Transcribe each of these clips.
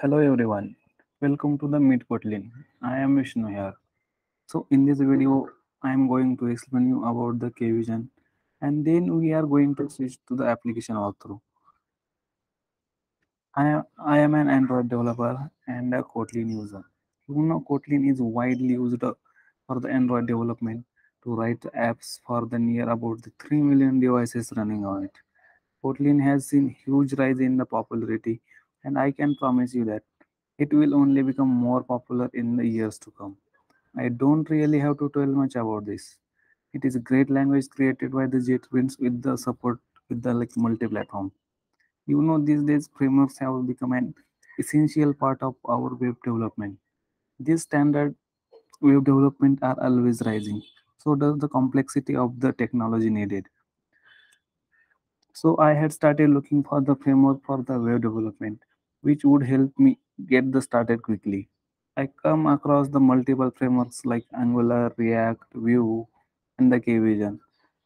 Hello everyone, welcome to the Meet Kotlin. I am Vishnu here. So in this video, I am going to explain you about the KVision and then we are going to switch to the application walkthrough. I am, I am an Android developer and a Kotlin user. You know Kotlin is widely used for the Android development to write apps for the near about the 3 million devices running on it. Kotlin has seen huge rise in the popularity and I can promise you that it will only become more popular in the years to come. I don't really have to tell much about this. It is a great language created by the JetBrains with the support with the like multi-platform. You know, these days frameworks have become an essential part of our web development. These standard web development are always rising. So does the complexity of the technology needed. So I had started looking for the framework for the web development, which would help me get the started quickly. I come across the multiple frameworks like Angular, React, Vue, and the KVision.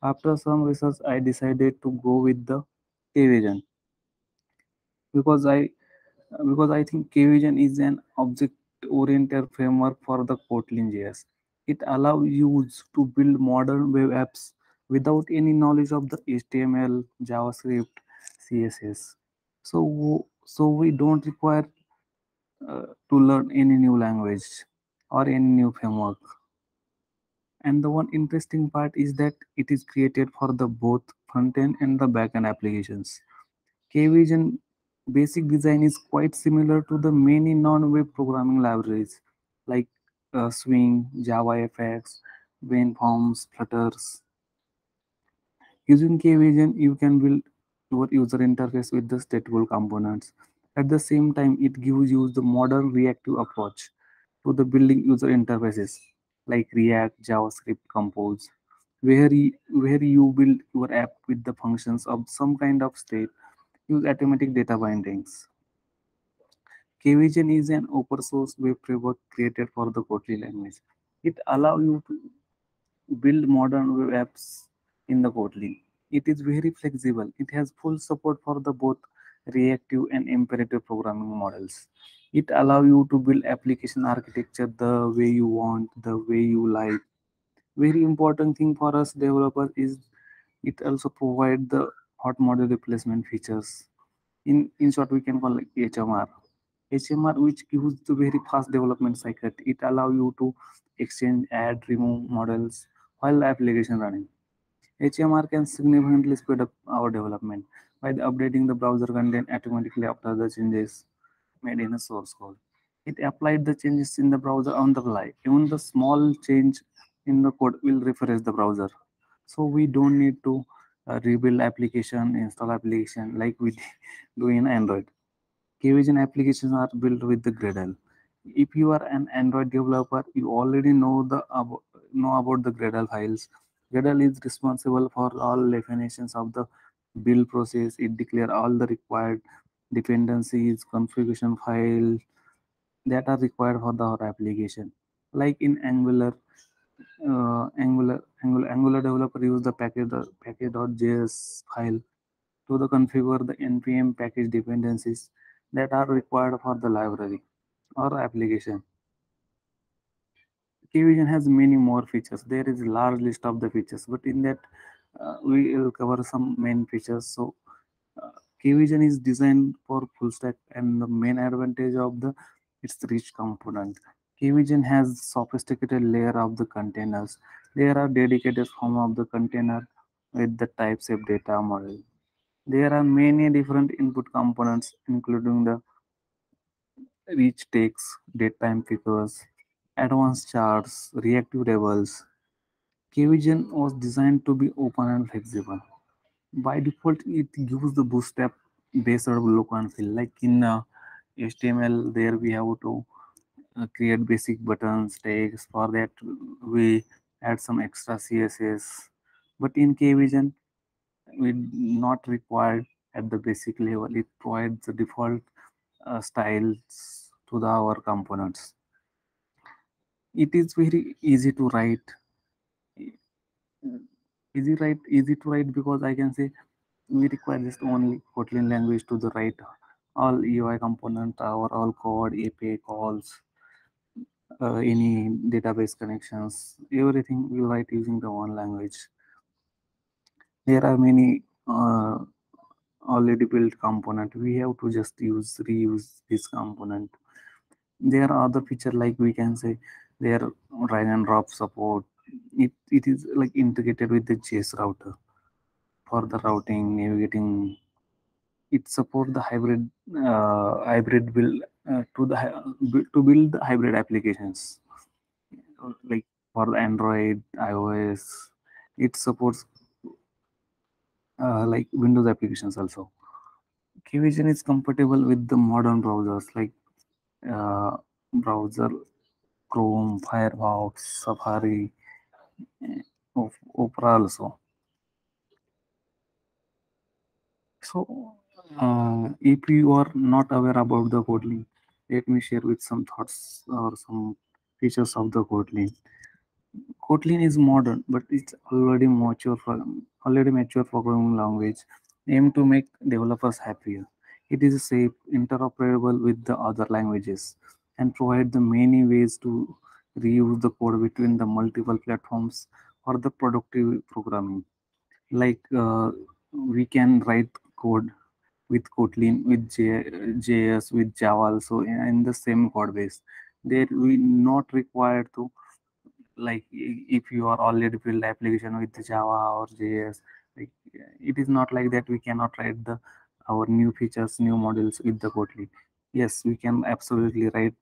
After some research, I decided to go with the KVision because I because I think KVision is an object-oriented framework for the Kotlin JS. It allows you to build modern web apps without any knowledge of the HTML, JavaScript, CSS. So so we don't require uh, to learn any new language or any new framework. And the one interesting part is that it is created for the both front-end and the back-end applications. KVision basic design is quite similar to the many non-web programming libraries like uh, Swing, JavaFX, Forms, Flutters. Using KVision, you can build your user interface with the stateful components. At the same time, it gives you the modern reactive approach to the building user interfaces like React, JavaScript, Compose, where you, where you build your app with the functions of some kind of state use automatic data bindings. KVision is an open source web framework created for the Kotlin language. It allows you to build modern web apps in the Kotlin. It is very flexible. It has full support for the both reactive and imperative programming models. It allows you to build application architecture the way you want, the way you like. Very important thing for us developers is it also provide the hot module replacement features. In, in short, we can call it HMR. HMR, which gives the very fast development cycle. It allow you to exchange, add, remove models while application running. HMR can significantly speed up our development by updating the browser content automatically after the changes made in the source code. It applied the changes in the browser on the fly. Even the small change in the code will refresh the browser. So we don't need to uh, rebuild application, install application like we do in Android. KVision applications are built with the Gradle. If you are an Android developer, you already know the know about the Gradle files. Gradle is responsible for all definitions of the build process. It declares all the required dependencies, configuration files that are required for the application. Like in Angular, uh, Angular, Angular, Angular developer use the package package.js file to the configure the npm package dependencies that are required for the library or application. KVision has many more features. There is a large list of the features, but in that uh, we will cover some main features. So uh, KVision is designed for full stack and the main advantage of the its rich component. KVision has sophisticated layer of the containers. There are dedicated form of the container with the types of data model. There are many different input components, including the rich text, datetime figures, advanced charts, reactive tables. KVision was designed to be open and flexible. By default, it gives the bootstrap based look and feel. Like in uh, HTML, there we have to uh, create basic buttons, tags. For that, we add some extra CSS. But in KVision, we not required at the basic level. It provides the default uh, styles to the, our components. It is very easy to write. Easy write, easy to write because I can say we require just only Kotlin language to the write all UI component, our all code, API calls, uh, any database connections, everything we write using the one language. There are many uh, already built component. We have to just use reuse this component. There are other feature like we can say there drag and drop support. It it is like integrated with the JS router for the routing, navigating. It support the hybrid uh, hybrid build uh, to the to build the hybrid applications like for Android, iOS. It supports uh, like Windows applications also. Kvision is compatible with the modern browsers like uh, browser, Chrome, Firefox, Safari, uh, Opera also. So, uh, if you are not aware about the Kotlin, let me share with some thoughts or some features of the Kotlin. Kotlin is modern, but it's already mature for already mature programming language aimed to make developers happier. It is safe, interoperable with the other languages, and provide the many ways to reuse the code between the multiple platforms for the productive programming. Like uh, we can write code with Kotlin, with J, JS, with Java also in the same code base. There we not required to like if you are already build application with Java or JS, like it is not like that we cannot write the our new features, new models with the Kotlin. Yes, we can absolutely write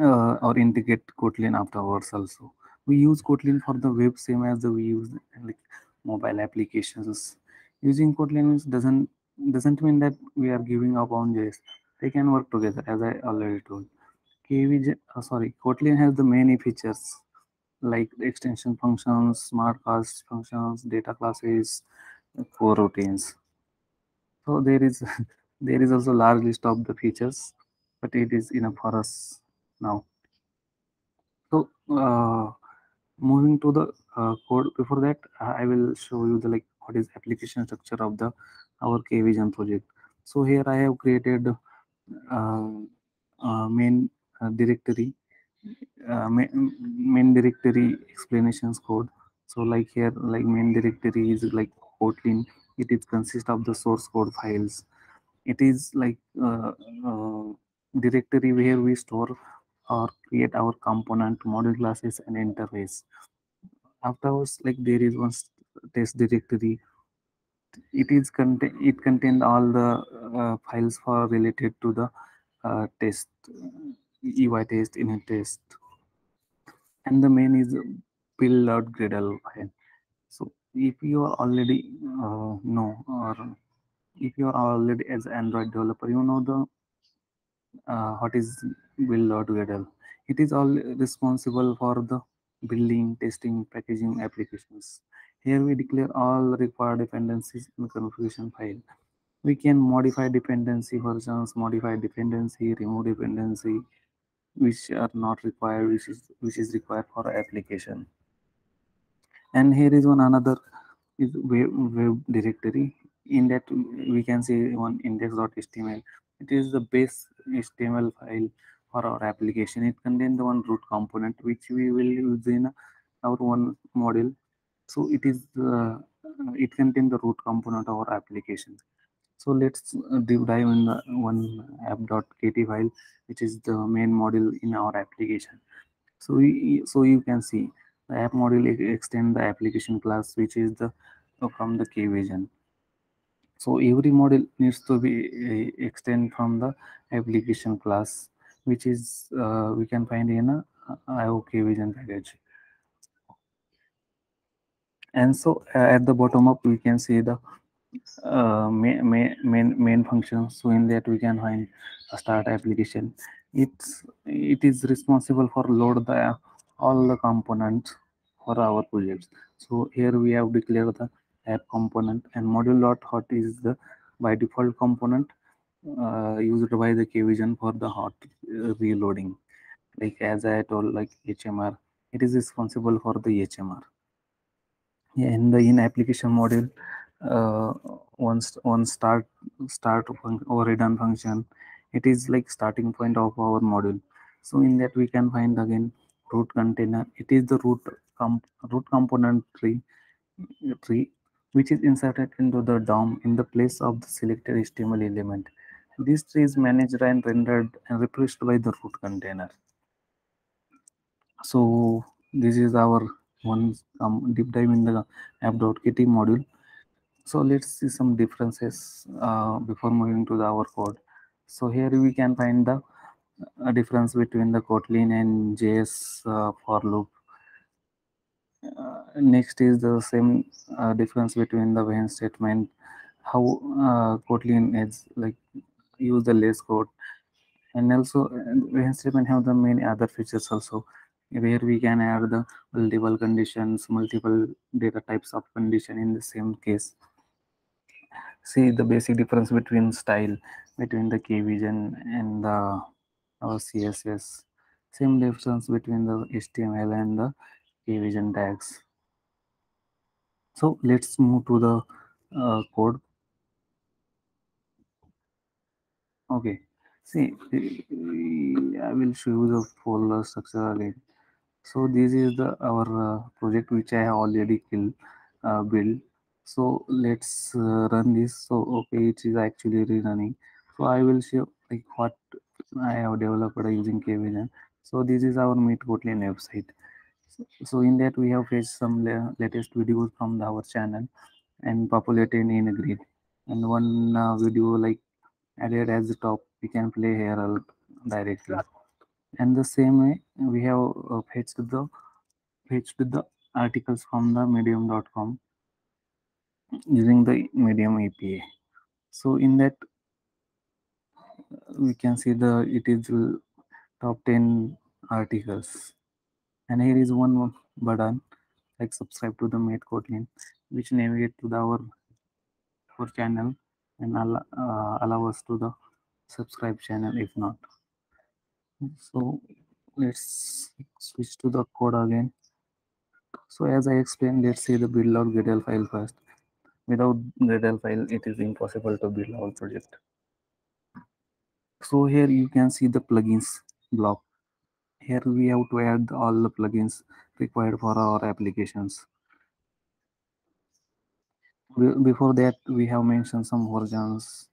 uh, or integrate Kotlin afterwards also. We use Kotlin for the web same as the we use like mobile applications. Using Kotlin doesn't doesn't mean that we are giving up on JS. They can work together as I already told. KVJ, uh, sorry, Kotlin has the many features like extension functions, smart cast functions, data classes, coroutines. So there is there is also large list of the features, but it is enough for us now. So uh, moving to the uh, code before that, I will show you the like what is application structure of the our KVision project. So here I have created uh, uh main uh, directory uh, main, main directory explanations code so like here like main directory is like kotlin it is consist of the source code files it is like uh, uh, directory where we store or create our component module classes and interface. Afterwards like there is one test directory. It is contain it contained all the uh, files for related to the uh, test UI test, unit test, and the main is build.gradle file. So if you are already uh, know or if you are already as Android developer, you know the uh, what is build.gradle. It is all responsible for the building, testing, packaging applications. Here we declare all required dependencies in configuration file. We can modify dependency versions, modify dependency, remove dependency, which are not required which is which is required for application and here is one another is web, web directory in that we can see one index.html it is the base html file for our application it contains the one root component which we will use in our one module so it is uh, it contains the root component of our application so let's uh, deep dive in the one app.kt file, which is the main module in our application. So we, so you can see the app module extend the application class, which is the from the Kvision. So every model needs to be uh, extend from the application class, which is uh, we can find in a IO Kvision package. And so uh, at the bottom up, we can see the uh, main, main main function so in that we can find a start application it's it is responsible for load the all the components for our projects so here we have declared the app component and module dot hot is the by default component uh, used by the kvision for the hot uh, reloading. Like as i told like hmr it is responsible for the hmr yeah, in the in application module uh, st- one start start or return function it is like starting point of our module. So in that we can find again root container. It is the root comp root component tree tree which is inserted into the DOM in the place of the selected HTML element. This tree is managed and rendered and replaced by the root container. So this is our one um, deep dive in the app.kt module. So let's see some differences uh, before moving to the our code. So here we can find the uh, difference between the Kotlin and JS uh, for loop uh, next is the same uh, difference between the when statement. How uh, kotlin is like use the less code and also when statement have the many other features also where we can add the multiple conditions multiple data types of condition in the same case. See the basic difference between style between the kvision and the our css same difference between the html and the kvision tags. So let's move to the uh, code. Okay. See i will show you the folder structure again. So this is the our uh, project which i have already killed, uh, built so let's uh, run this. So okay it is actually running so i will show like what i have developed using kvision so this is our meet kotlin website so in that we have fetched some latest videos from our channel and populated in a grid. And one uh, video like added as the top we can play here directly. And the same way we have uh, fetched the fetched the articles from the medium.com using the medium api so in that we can see the it is top 10 articles and here is one button like subscribe to the meet kotlin which navigate to the our our channel and allow, uh, allow us to the subscribe channel if not. So let's switch to the code again. So as i explained let's see the build out gradle file first. Without gradle file it is impossible to build our project. So here you can see the plugins block here we have to add all the plugins required for our applications. Before that we have mentioned some versions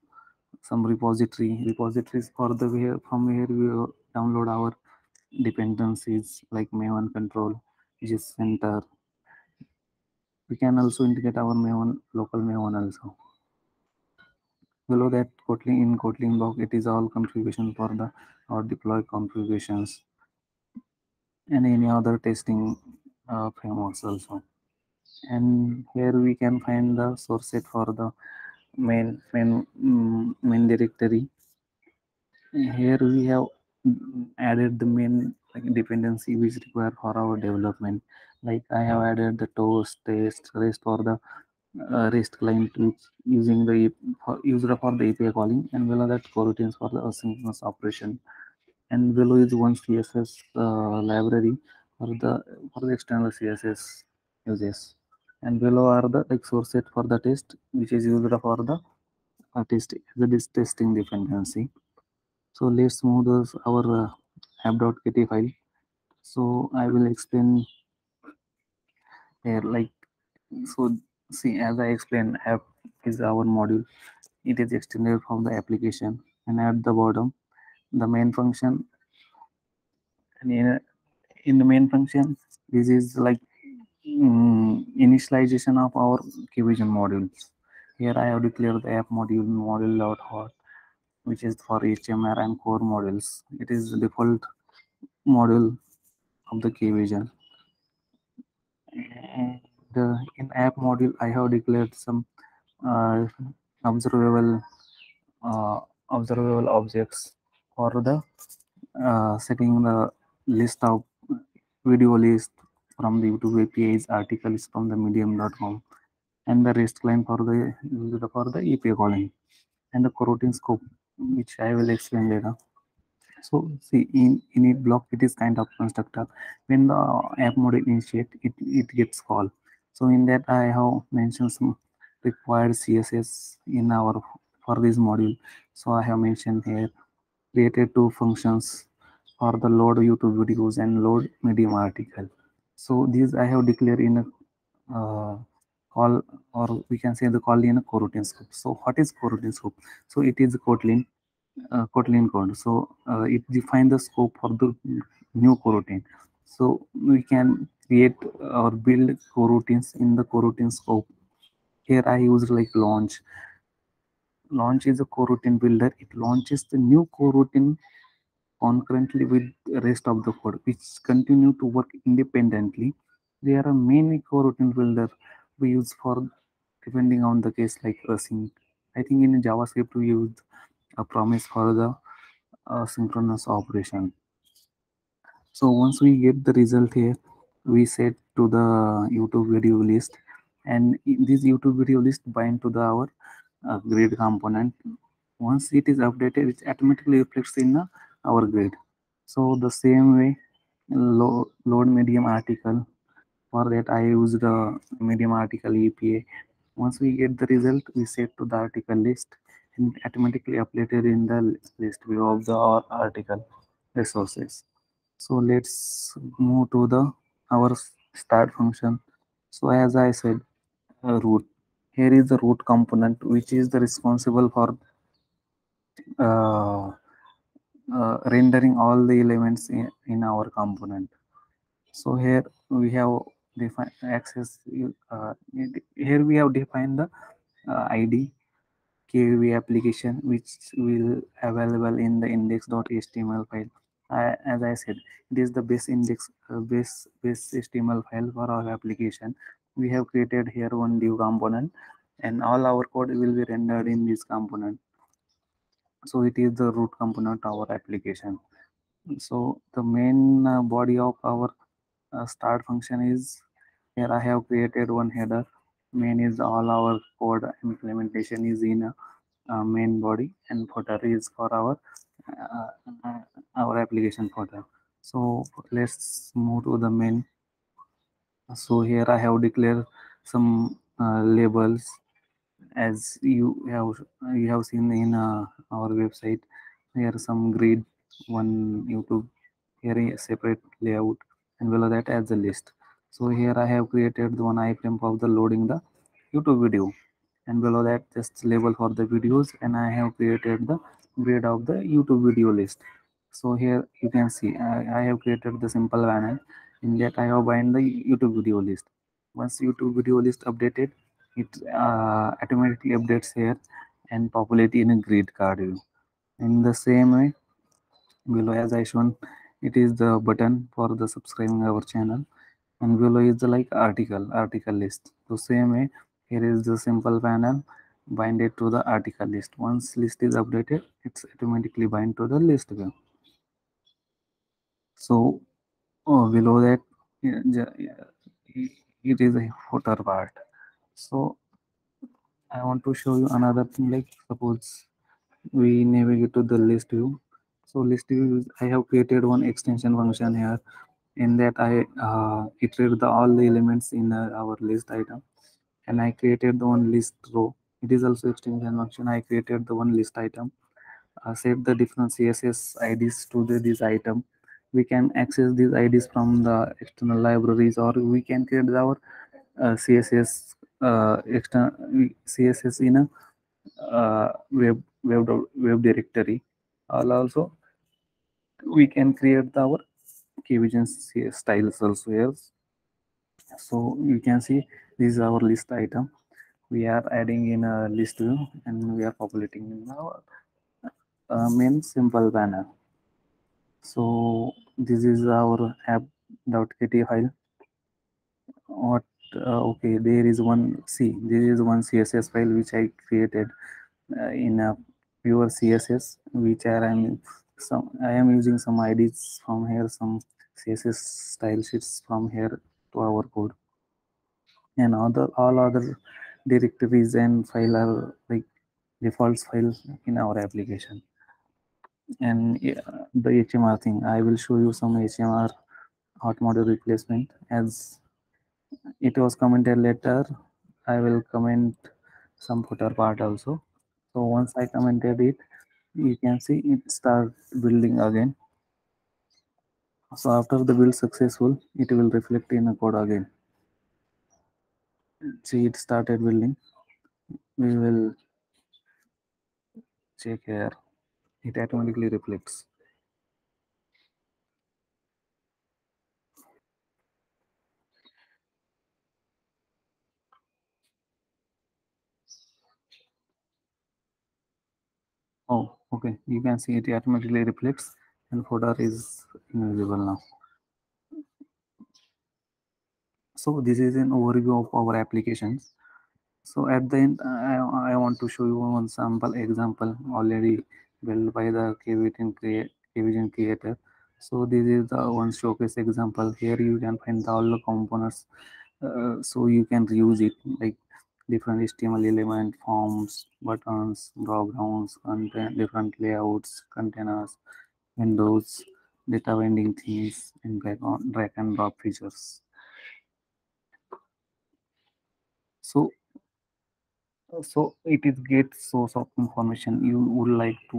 some repository. Repositories for the from where we download our dependencies like maven central gist center. We can also integrate our maven local maven also. Below that kotlin in kotlin block it is all configuration for the or deploy configurations and any other testing uh, frameworks also. And here we can find the source set for the main main um, main directory. Here we have added the main dependency which required for our development. Like i have added the toast test rest for the uh, rest client which using the for, user for the api calling and below that coroutines for the asynchronous operation and below is one css uh, library for the for the external css uses. And below are the like set for the test which is used for the test the testing dependency so let's move this our uh, app.kt file. So i will explain here like so see as i explained app is our module. It is extended from the application and at the bottom the main function. And in, in the main function this is like um, initialization of our kvision modules. Here i have declared the app module module hot which is for html and core modules. It is the default module of the kvision and uh, in app module i have declared some uh, observable uh, observable objects for the uh, setting the list of video list from the YouTube APIs, articles from the medium.com, and the REST client for the for the API calling, and the coroutine scope, which I will explain later. So see in init block it is kind of constructor. When the app module initiate, it, it gets called. So in that I have mentioned some required css in our for this module so i have mentioned here created two functions for the load youtube videos and load medium article. So these i have declared in a uh, call or we can say the call in a coroutine scope. So what is coroutine scope? So it is kotlin uh, kotlin code. So uh, it defines the scope for the new coroutine. So we can create or build coroutines in the coroutine scope. Here i use like launch launch is a coroutine builder. It launches the new coroutine concurrently with the rest of the code which continue to work independently. There are many coroutine builder. We use for depending on the case like async i think in javascript we use a promise for the uh, synchronous operation. So once we get the result here we set to the youtube video list. And this youtube video list bind to the our uh, grid component. Once it is updated it automatically reflects in uh, our grid. So the same way load, load medium article. For that i use the medium article epa once we get the result we set to the article list and automatically updated in the list view of the article resources. So let's move to the our start function. So as i said uh, root here is the root component which is the responsible for uh, uh, rendering all the elements in, in our component. So here we have defined access uh, here we have defined the uh, id KV application which will available in the index.html file. Uh, as i said it is the base index uh, base base html file for our application we have created here one div component and all our code will be rendered in this component. So it is the root component of our application. So the main uh, body of our uh, start function is here i have created one header. Main is all our code implementation is in a, a main body and footer is for our uh, our application footer. So let's move to the main so here i have declared some uh, labels as you have you have seen in uh, our website. Here some grid one youtube. Here a separate layout and below that as a list. So here i have created the one iframe of the loading the youtube video. And below that just label for the videos and i have created the grid of the youtube video list. So here you can see i, I have created the simple panel in that i have bind the youtube video list. Once youtube video list updated it uh, automatically updates here and populate in a grid card. View in the same way below as i shown it is the button for the subscribing our channel. And below is the like article article list. So same way here is the simple panel bind it to the article list. Once list is updated it's automatically bind to the list view. So oh, below that it is a footer part. So i want to show you another thing like suppose we navigate to the list view. So list view i have created one extension function here. In that i uh, iterate the all the elements in uh, our list item. And i created the one list row. It is also extension function. I created the one list item. Uh, set the different css ids to the, this item we can access these ids from the external libraries or we can create our uh, css uh, external css in a uh, web web web directory. Also we can create our kvision styles also so you can see this is our list item. We are adding in a list and we are populating in our uh, main simple panel so this is our app.kt file. What uh, okay there is one see this is one css file which i created uh, in a pure css which are i'm some i am using some ids from here some css style sheets from here to our code. And other all other directories and file are like defaults files in our application and the hmr thing i will show you some hmr hot module replacement as it was commented later i will comment some footer part also. So once I commented it, you can see it start building again. So after the build successful, it will reflect in the code again. See it started building. We will check here. It automatically reflects. Oh, okay. You can see it automatically reflects and footer is invisible now. So this is an overview of our applications. So at the end, I, I want to show you one sample example already built by the create, KVision creator. So this is the one showcase example. Here you can find all the components. Uh, so you can reuse it like different HTML element, forms, buttons, dropdowns, content, different layouts, containers, windows, data binding themes, and drag and drop features. So so it is great source of information you would like to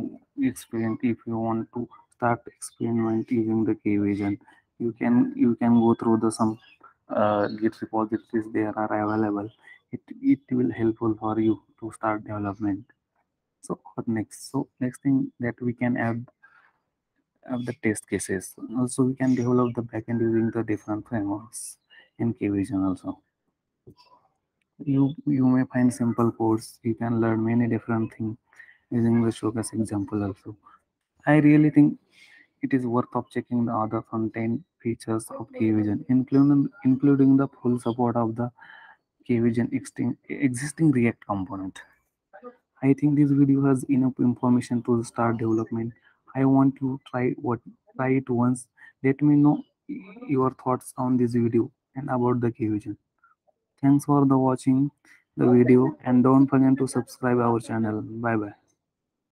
experience if you want to start experiment using the KVision. You can you can go through the some uh, Git repositories there are available. It it will helpful for you to start development. So what next? So next thing that we can add of the test cases. Also, we can develop the backend using the different frameworks in KVision also you you may find simple codes you can learn many different things. Using the showcase example also. I really think it is worth of checking the other front-end features of kvision including including the full support of the kvision existing react component. I think this video has enough information to start development. I want to try what try it once. Let me know your thoughts on this video and about the kvision Thanks for the watching the video and don't forget to subscribe our channel. Bye bye.